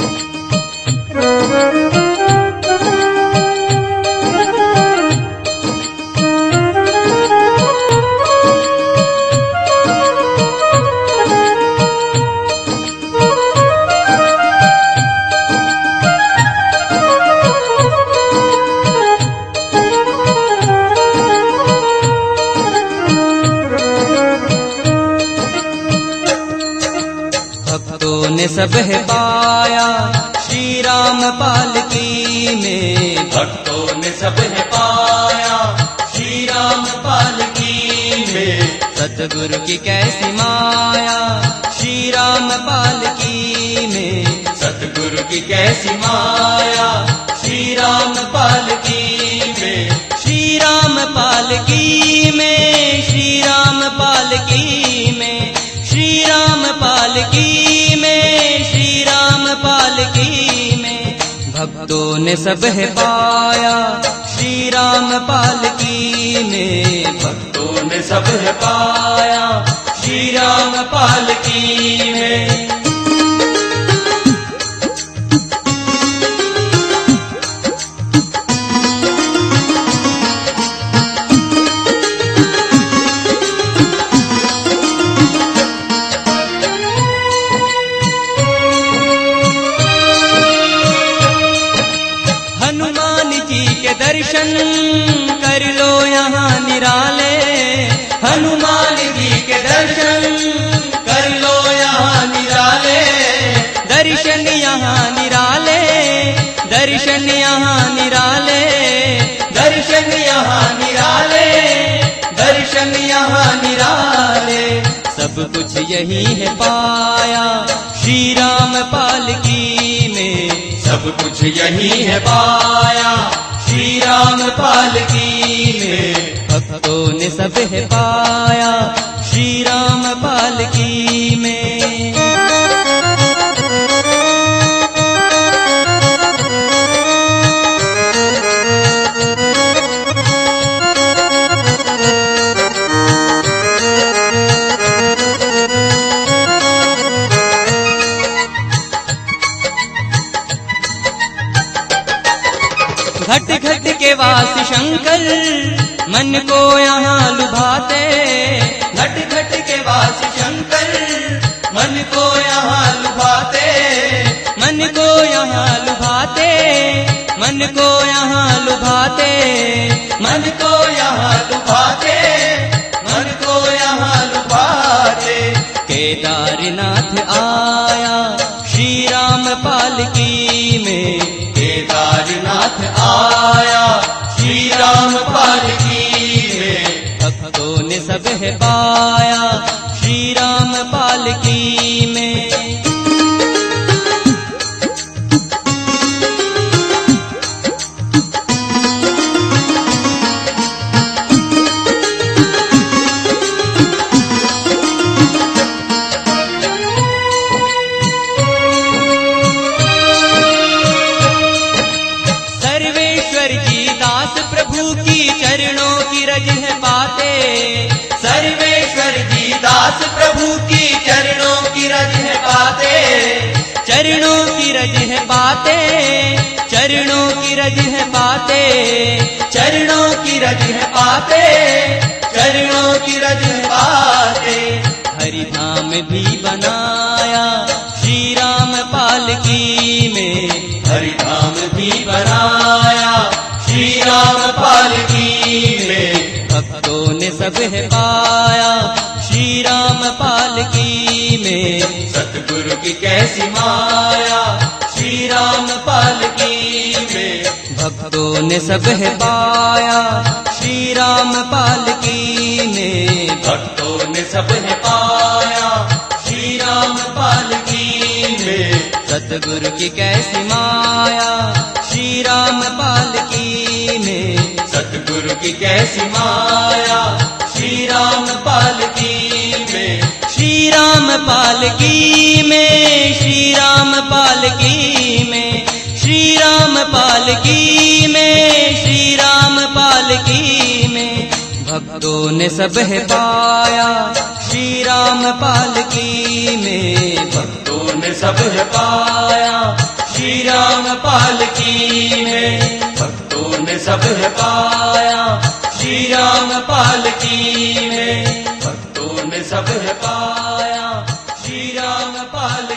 भक्तों ने सब है पाया। श्री राम पालकी में भक्तों ने सब है पाया। श्री राम पालकी में सतगुरु की कैसी माया। श्री राम पालकी में सतगुरु की कैसी माया। श्री राम पालकी भक्तों ने सब है पाया। श्री राम पालकी में भक्तों ने सब है पाया। श्री राम पालकी में के दर्शन कर लो यहाँ निराले। दर्शन यहाँ निराले। दर्शन यहाँ निराले। दर्शन यहाँ निराले। दर्शन यहाँ निराले। सब कुछ यही है पाया श्री राम पालकी में। सब कुछ यही है पाया श्री राम पालकी में। भक्तों ने सब है पाया। श्री राम पालकी में। घट घट के वास शंकर मन को यहाँ लुभाते। घट घट के वास शंकर, मन को यहाँ लुभाते, मन को यहाँ लुभाते, मन को यहाँ लुभाते, मन को यहाँ लुभाते, मन को यहाँ लुभाते। केदारनाथ आया श्री राम पालकी में, केदारनाथ आया श्री राम सब है पाया। दास प्रभु की चरणों की रज है पाते चरणों की रज है पाते चरणों की रज है पाते चरणों की रज है पाते चरणों की रज है पाते हरिधाम भी बनाया श्री राम पालकी में। हरिधाम भी बनाया श्री राम पालकी में। भक्तों ने सब है पाया। श्री राम पालकी में। सतगुरु की कैसी माया श्री राम पालकी में। भक्तों ने सब है पाया श्री राम पालकी में। भक्तों ने सब है पाया श्री राम पालकी में। सतगुरु की कैसी माया श्री राम पालकी में। सतगुरु की कैसी माया राम पालकी में, श्री राम पालकी में, श्री राम पालकी में, श्री राम पालकी में, श्री राम पालकी में। भक्तों ने सब है पाया श्री राम पालकी में। भक्तों ने सब है पाया श्री राम पालकी में। भक्तों ने सब है पाया श्री राम पाल की में भक्तों ने सब पाया। श्री राम पाल